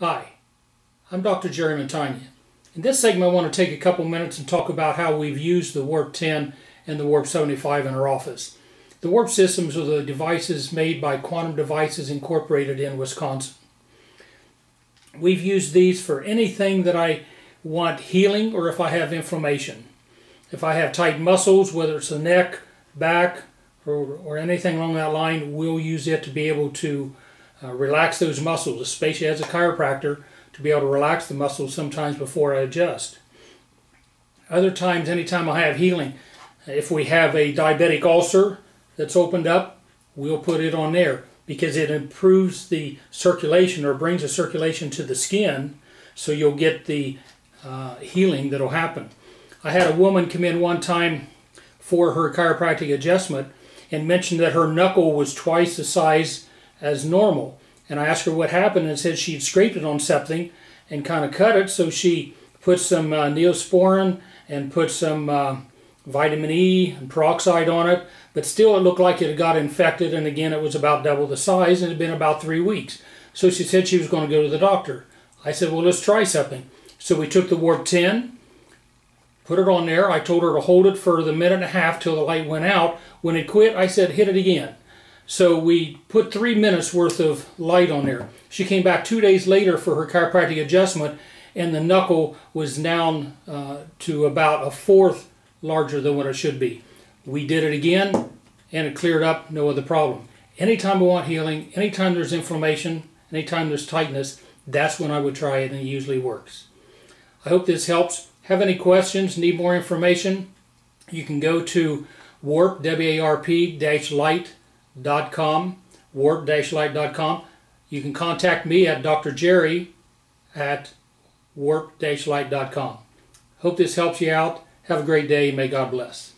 Hi, I'm Dr. Jerry Mantonya. In this segment, I want to take a couple minutes and talk about how we've used the Warp 10 and the Warp 75 in our office. The Warp systems are the devices made by Quantum Devices Incorporated in Wisconsin. We've used these for anything that I want healing or if I have inflammation. If I have tight muscles, whether it's the neck, back, or, or anything along that line, we'll use it to be able to uh, relax those muscles, especially as a chiropractor, to be able to relax the muscles sometimes before I adjust. Other times, anytime I have healing, if we have a diabetic ulcer that's opened up, we'll put it on there because it improves the circulation or brings the circulation to the skin so you'll get the uh, healing that'll happen. I had a woman come in one time for her chiropractic adjustment and mentioned that her knuckle was twice the size as normal. And I asked her what happened and said she'd scraped it on something and kind of cut it. So she put some uh, neosporin and put some uh, vitamin E and peroxide on it. But still it looked like it had got infected and again it was about double the size and it had been about three weeks. So she said she was going to go to the doctor. I said, well, let's try something. So we took the Warp 10, put it on there. I told her to hold it for the minute and a half till the light went out. When it quit, I said, hit it again. So we put three minutes worth of light on there. She came back two days later for her chiropractic adjustment and the knuckle was down uh, to about a fourth larger than what it should be. We did it again and it cleared up, no other problem. Anytime we want healing, anytime there's inflammation, anytime there's tightness, that's when I would try it and it usually works. I hope this helps. Have any questions, need more information, you can go to warp, W-A-R-P, dash light, warp-light.com, warp-light.com. You can contact me at Dr. Jerry at warp-light.com. Hope this helps you out. Have a great day. May God bless.